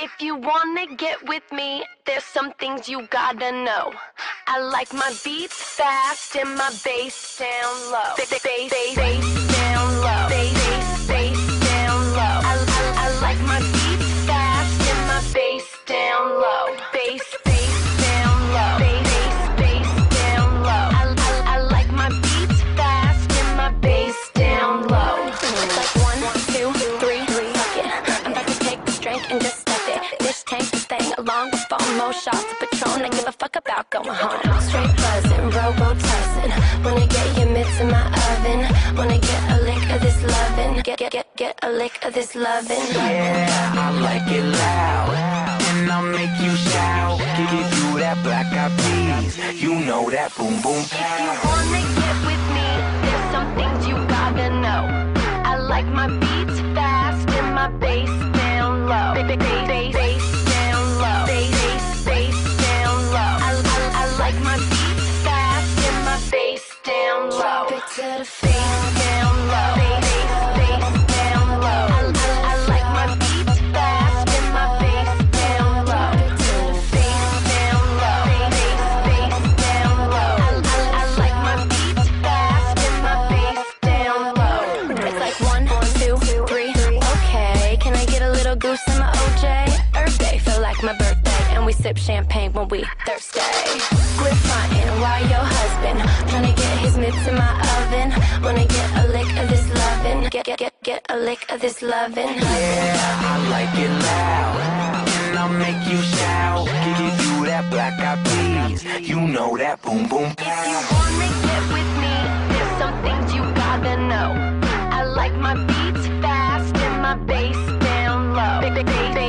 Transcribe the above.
If you wanna get with me, there's some things you gotta know. I like my beats fast and my bass down low. Ba- ba- Bass, bass, bass down low. Bass, bass, bass down low. I, I, I like my beats fast and my bass down low. Bass, more shots of Patron. I give a fuck about going home. Straight buzzing, Robo Tyson. Wanna get your mitts in my oven. Wanna get a lick of this lovin'. Get, get, get, get a lick of this lovin'. Yeah, I like it loud. And I'll make you shout. Give you that black eyed peas. You know that boom boom If you wanna get with me, there's some things you gotta know. I like my beats fast and my bass down low. Ba- ba- ba- Bass, bass I, like my beats fast my down low. I, like my beats fast my down low. It's like one, two, three. Okay, can I get a little goose in my OJ? Feel like my birthday, and we sip champagne when we thirsty. Frontin', why your husband get his in my oven? Wanna get a lick of this lovin'? Get get get get a lick of this lovin'. Yeah, I like it loud. And I'll make you shout. Give you that black eyed peas. You know that boom boom If you wanna get with me, there's some things you gotta know. I like my beats fast and my bass down low. Ba- ba- ba-